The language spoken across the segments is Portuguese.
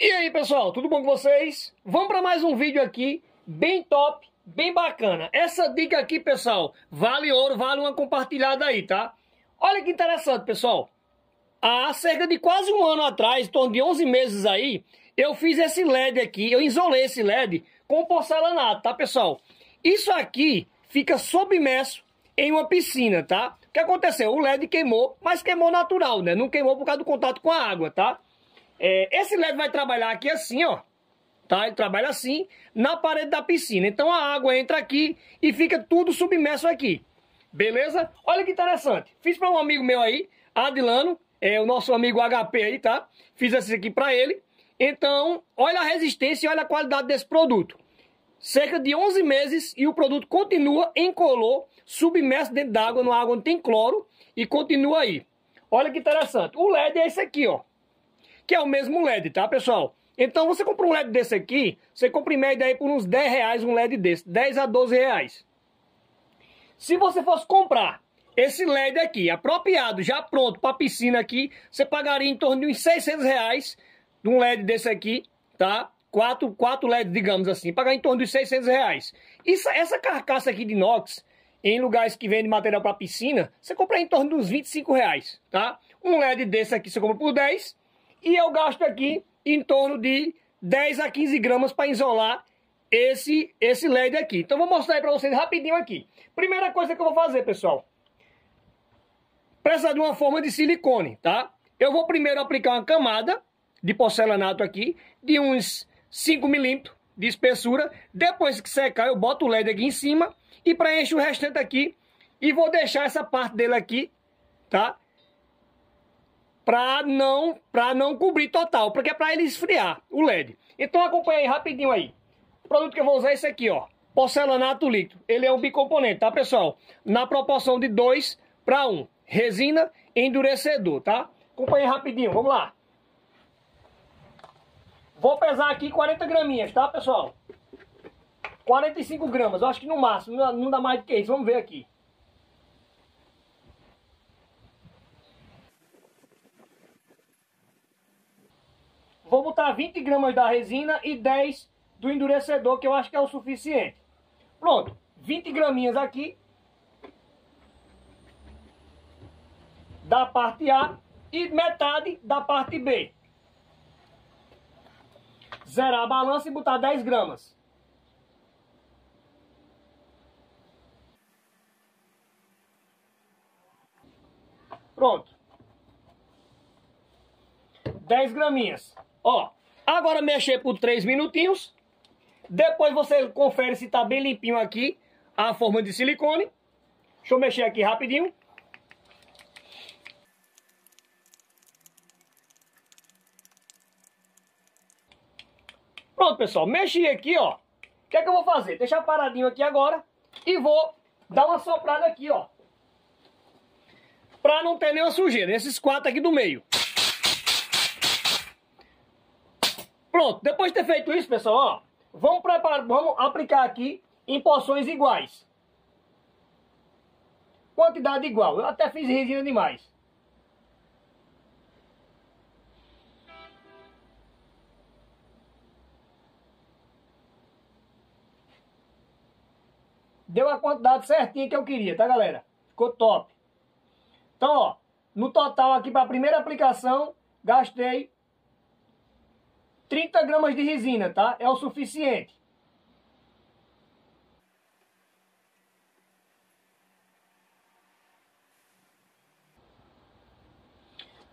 E aí pessoal, tudo bom com vocês? Vamos para mais um vídeo aqui, bem top, bem bacana. Essa dica aqui, pessoal, vale ouro, vale uma compartilhada aí, tá? Olha que interessante, pessoal. Há cerca de quase um ano atrás, em torno de 11 meses aí, eu fiz esse LED aqui, eu isolei esse LED com porcelanato, tá pessoal? Isso aqui fica submerso em uma piscina, tá? O que aconteceu? O LED queimou, mas queimou natural, né? Não queimou por causa do contato com a água, tá? É, esse LED vai trabalhar aqui assim, ó. Tá? Ele trabalha assim, na parede da piscina. Então a água entra aqui e fica tudo submerso aqui. Beleza? Olha que interessante. Fiz para um amigo meu aí, Adilano, é o nosso amigo HP aí, tá? Fiz esse aqui para ele. Então, olha a resistência e olha a qualidade desse produto. Cerca de 11 meses e o produto continua incolor, submerso dentro d'água, numa água onde tem cloro e continua aí. Olha que interessante. O LED é esse aqui, ó que é o mesmo LED, tá, pessoal? Então você compra um LED desse aqui, você compra em média aí por uns 10 reais um LED desse, 10 a 12 reais. Se você fosse comprar esse LED aqui, apropriado, já pronto para piscina aqui, você pagaria em torno de uns 600 reais de um LED desse aqui, tá? Quatro, quatro LEDs, digamos assim, pagar em torno de 600 reais. Isso, essa carcaça aqui de inox, em lugares que vende material para piscina, você compra em torno de uns 25 reais, tá? Um LED desse aqui você compra por 10 e eu gasto aqui em torno de 10 a 15 gramas para isolar esse, esse LED aqui. Então vou mostrar para vocês rapidinho aqui. Primeira coisa que eu vou fazer, pessoal. Precisa de uma forma de silicone, tá? Eu vou primeiro aplicar uma camada de porcelanato aqui, de uns 5 milímetros de espessura. Depois que secar, eu boto o LED aqui em cima e preencho o restante aqui. E vou deixar essa parte dele aqui, tá? Para não, pra não cobrir total, porque é para ele esfriar o LED. Então acompanha aí rapidinho aí. O produto que eu vou usar é esse aqui, ó. Porcelanato líquido. Ele é um bicomponente, tá, pessoal? Na proporção de 2 para 1. Resina endurecedor, tá? Acompanha aí rapidinho, vamos lá. Vou pesar aqui 40 graminhas, tá, pessoal? 45 gramas, eu acho que no máximo, não dá mais do que isso. Vamos ver aqui. Vou botar 20 gramas da resina e 10 do endurecedor, que eu acho que é o suficiente. Pronto, 20 graminhas aqui. Da parte A e metade da parte B. Zerar a balança e botar 10 gramas. Pronto. 10 graminhas. Ó, agora mexer por 3 minutinhos. Depois você confere se tá bem limpinho aqui a forma de silicone. Deixa eu mexer aqui rapidinho. Pronto, pessoal. Mexi aqui, ó. O que é que eu vou fazer? Deixar paradinho aqui agora. E vou dar uma soprada aqui, ó. Pra não ter nenhuma sujeira. Esses quatro aqui do meio. Pronto, depois de ter feito isso, pessoal, ó, vamos preparar, vamos aplicar aqui em porções iguais. Quantidade igual. Eu até fiz resina demais. Deu a quantidade certinha que eu queria, tá, galera? Ficou top. Então, ó, no total aqui para a primeira aplicação, gastei 30 gramas de resina, tá? É o suficiente.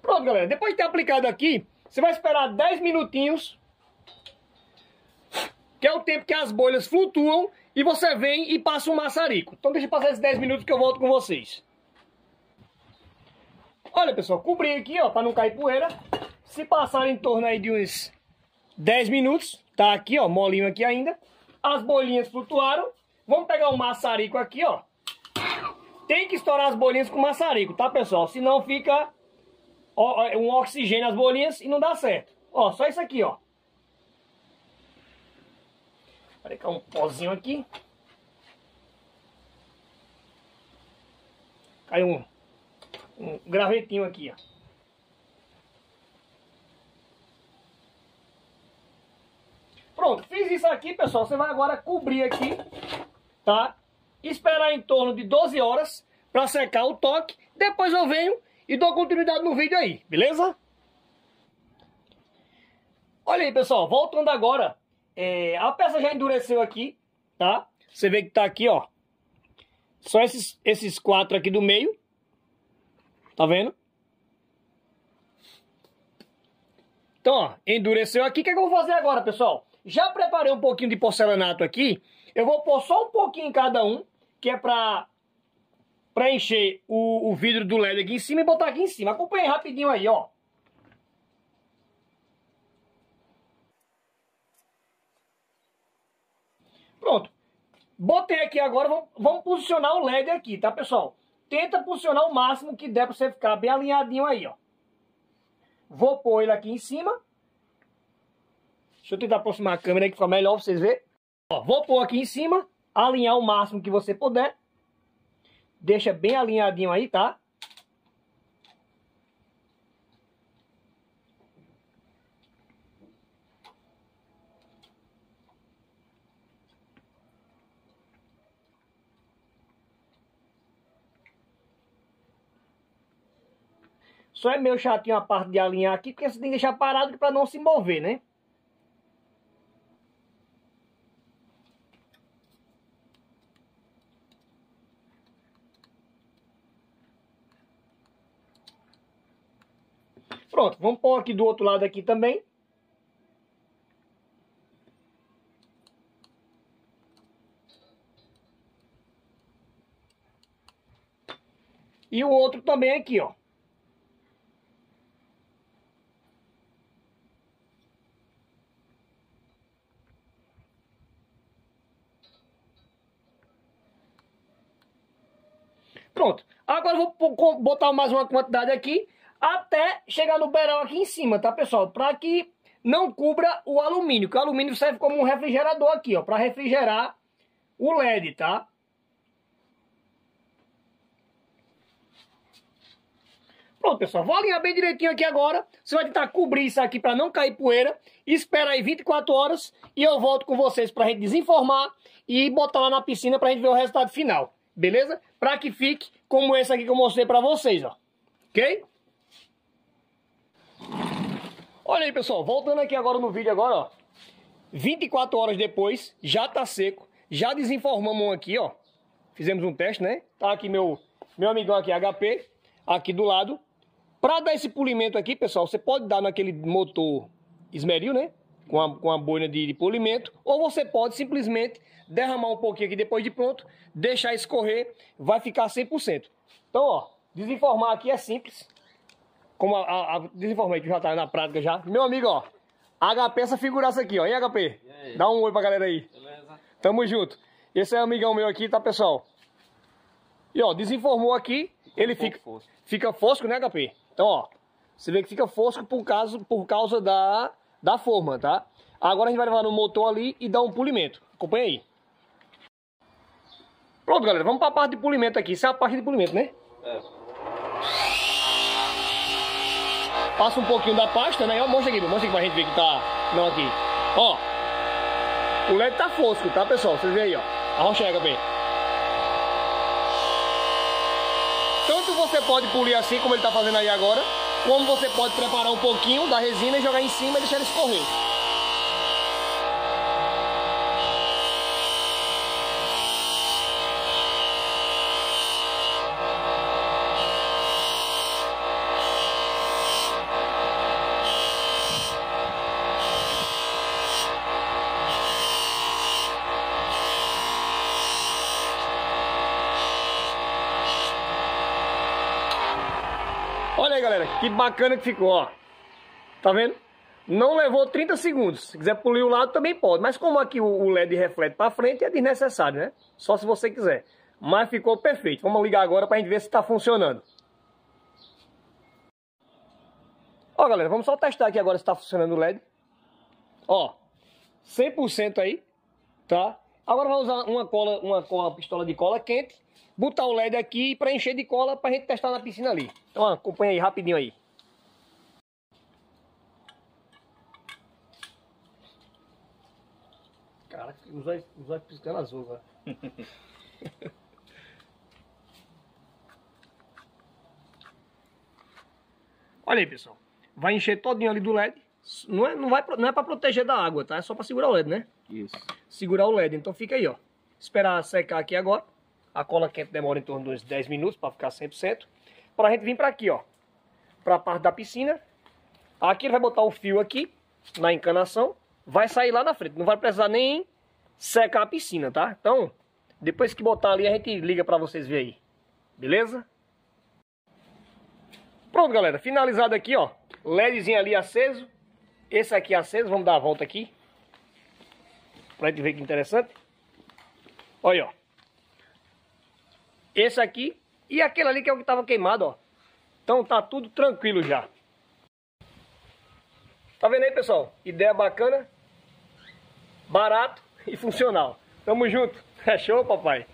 Pronto, galera. Depois de ter aplicado aqui, você vai esperar 10 minutinhos, que é o tempo que as bolhas flutuam, e você vem e passa um maçarico. Então deixa eu passar esses 10 minutos que eu volto com vocês. Olha, pessoal, cobri aqui, ó, para não cair poeira. Se passar em torno aí de uns 10 minutos, tá aqui, ó, molinho aqui ainda. As bolinhas flutuaram. Vamos pegar um maçarico aqui, ó. Tem que estourar as bolinhas com maçarico, tá, pessoal? Senão fica ó, um oxigênio nas bolinhas e não dá certo. Ó, só isso aqui, ó. Vou colocar um pozinho aqui. Caiu um, um gravetinho aqui, ó. Pronto, fiz isso aqui, pessoal. Você vai agora cobrir aqui, tá? Esperar em torno de 12 horas para secar o toque. Depois eu venho e dou continuidade no vídeo aí, beleza? Olha aí, pessoal, voltando agora. É, a peça já endureceu aqui, tá? Você vê que tá aqui, ó. Só esses, esses quatro aqui do meio. Tá vendo? Então, ó, endureceu aqui. O que, é que eu vou fazer agora, pessoal? Já preparei um pouquinho de porcelanato aqui. Eu vou pôr só um pouquinho em cada um, que é pra preencher o, o vidro do LED aqui em cima e botar aqui em cima. Acompanhe rapidinho aí, ó. Pronto. Botei aqui agora, vamos, vamos, posicionar o LED aqui, tá, pessoal? Tenta posicionar o máximo que der pra você ficar bem alinhadinho aí, ó. Vou pôr ele aqui em cima. Deixa eu tentar aproximar a câmera aí que fica melhor pra vocês verem. Ó, vou pôr aqui em cima, alinhar o máximo que você puder. Deixa bem alinhadinho aí, tá? Só é meio chatinho a parte de alinhar aqui, porque você tem que deixar parado para não se mover, né? Pronto, vamos pôr aqui do outro lado aqui também. E o outro também aqui, ó. Pronto. Agora vou botar mais uma quantidade aqui até chegar no beirão aqui em cima, tá, pessoal? Para que não cubra o alumínio, que o alumínio serve como um refrigerador aqui, ó, para refrigerar o LED, tá? Pronto, pessoal, vou alinhar bem direitinho aqui agora. Você vai tentar cobrir isso aqui para não cair poeira. Espera aí 24 horas e eu volto com vocês para a gente desinformar e botar lá na piscina para a gente ver o resultado final. Beleza? Para que fique como esse aqui que eu mostrei para vocês, ó. Ok? Olha aí, pessoal, voltando aqui agora no vídeo agora, ó. 24 horas depois, já tá seco. Já desinformamos um aqui, ó. Fizemos um teste, né? Tá aqui meu, meu amigão aqui, HP, aqui do lado. Pra dar esse polimento aqui, pessoal, você pode dar naquele motor esmeril, né? Com a, com a boina de, de polimento. Ou você pode simplesmente derramar um pouquinho aqui depois de pronto, deixar escorrer, vai ficar 100%. Então, ó, desinformar aqui é simples como a, a, a desinformei que já tá na prática já. Meu amigo, ó. HP essa figuraça aqui, ó. E HP? E aí? Dá um oi pra galera aí. Beleza. Tamo junto. Esse é amigão meu aqui, tá, pessoal? E ó, desinformou aqui, fica ele um fica, fosco. fica fosco, né, HP? Então, ó, você vê que fica fosco por causa, por causa da, da forma, tá? Agora a gente vai levar no motor ali e dar um polimento. Acompanha aí. Pronto, galera, vamos pra parte de polimento aqui. Isso é a parte de polimento, né? É. Passa um pouquinho da pasta, né? Ó, mostra aqui, mostra aqui pra gente ver que tá... Não, aqui. Ó. O LED tá fosco, tá, pessoal? Vocês veem aí, ó. Arrocha aí, bem. Tanto você pode polir assim, como ele tá fazendo aí agora, como você pode preparar um pouquinho da resina e jogar em cima e deixar ele escorrer. Olha aí, galera, que bacana que ficou, ó. Tá vendo? Não levou 30 segundos. Se quiser polir o lado, também pode. Mas como aqui o LED reflete para frente, é desnecessário, né? Só se você quiser. Mas ficou perfeito. Vamos ligar agora para a gente ver se está funcionando. Ó, galera, vamos só testar aqui agora se está funcionando o LED. Ó, 100% aí, tá? Agora vamos usar uma cola, uma cola, pistola de cola quente botar o LED aqui para encher de cola para a gente testar na piscina ali. Então acompanha aí rapidinho aí. Cara, os olhos, os olhos piscando azul agora. Olha aí, pessoal. Vai encher todinho ali do LED. Não é, não vai, não é pra proteger da água, tá? É só pra segurar o LED, né? Isso. Segurar o LED. Então fica aí, ó. Esperar secar aqui agora. A cola quente demora em torno de uns 10 minutos pra ficar 100%. Pra gente vir pra aqui, ó. Pra parte da piscina. Aqui ele vai botar o fio aqui, na encanação. Vai sair lá na frente. Não vai precisar nem secar a piscina, tá? Então, depois que botar ali, a gente liga pra vocês verem aí. Beleza? Pronto, galera. Finalizado aqui, ó. LEDzinho ali aceso. Esse aqui aceso. Vamos dar a volta aqui. Pra gente ver que interessante. Olha, ó. Esse aqui. E aquele ali que é o que tava queimado, ó. Então tá tudo tranquilo já. Tá vendo aí, pessoal? Ideia bacana. Barato e funcional. Tamo junto. É show, papai.